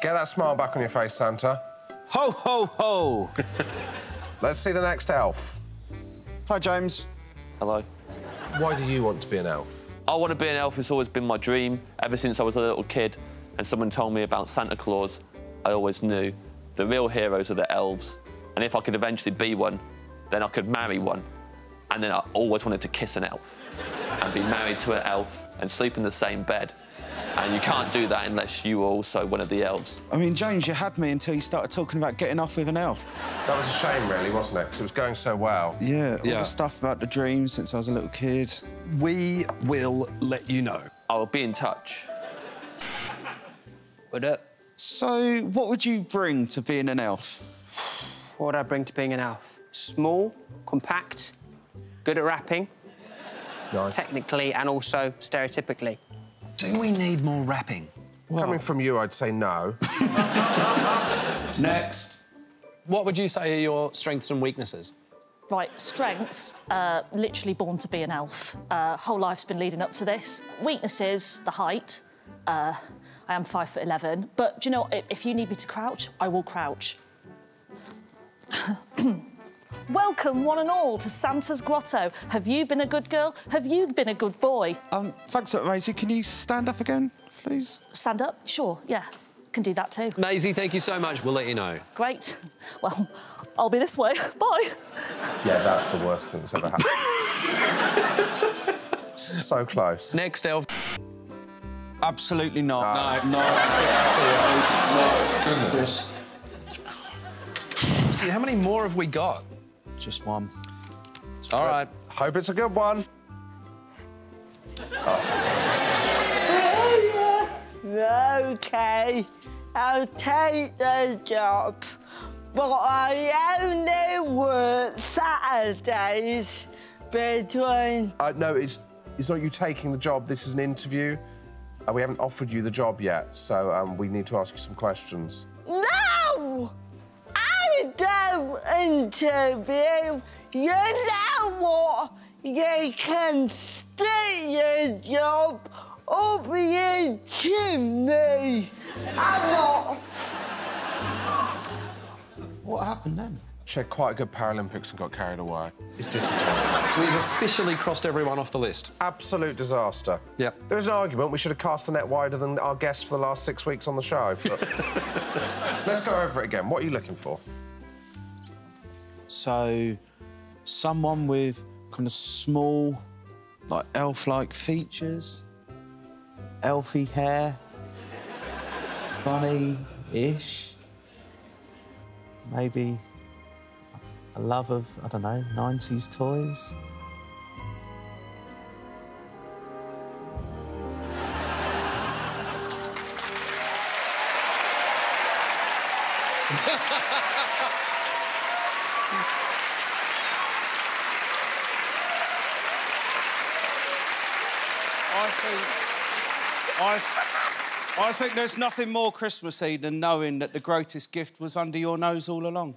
Get that smile back on your face, Santa. Ho, ho, ho! Let's see the next elf. Hi, James. Hello. Why do you want to be an elf? I want to be an elf. It's always been my dream ever since I was a little kid. And someone told me about Santa Claus. I always knew the real heroes are the elves. And if I could eventually be one, then I could marry one. And then I always wanted to kiss an elf and be married to an elf and sleep in the same bed. And you can't do that unless you are also one of the elves. I mean, James, you had me until you started talking about getting off with an elf. That was a shame, really, wasn't it? Because it was going so well. Yeah, all Yeah. the stuff about the dreams since I was a little kid. We will let you know. I will be in touch. What up? So, what would you bring to being an elf? What would I bring to being an elf? Small, compact, good at rapping, Nice. technically and also stereotypically. Do we need more rapping? Coming from you, I'd say no. Next. What would you say are your strengths and weaknesses? Right, strengths, uh, literally born to be an elf. Uh, whole life's been leading up to this. Weaknesses, the height. Uh, I am five foot eleven, but do you know what? If- If you need me to crouch, I will crouch. Welcome, one and all, to Santa's Grotto. Have you been a good girl? Have you been a good boy? Um, thanks, Maisie. Can you stand up again, please? Stand up? Sure, yeah, can do that too. Maisie, thank you so much. We'll let you know. Great. Well, I'll be this way. Bye. Yeah, that's the worst thing that's ever happened. so close. Next elf. Absolutely not. No. No. no. Goodness. See, how many more have we got? Just one. All right. Hope it's a good one. Okay, I'll take the job, but I only work Saturdays between. Uh, no, it's it's not you taking the job. This is an interview. Uh, we haven't offered you the job yet, so um, we need to ask you some questions. No! I don't interview. You know what? You can stick your job up your chimney. I'm not What happened then? She had quite a good Paralympics and got carried away. It's disappointing. We've officially crossed everyone off the list. Absolute disaster. Yep. There was an argument we should have cast the net wider than our guests for the last six weeks on the show. but- Let's go over it again. What are you looking for? So, someone with kind of small, like elf-like features, elfy hair, funny-ish, maybe a love of I don't know 90s toys. I, I think there's nothing more Christmassy than knowing that the greatest gift was under your nose all along.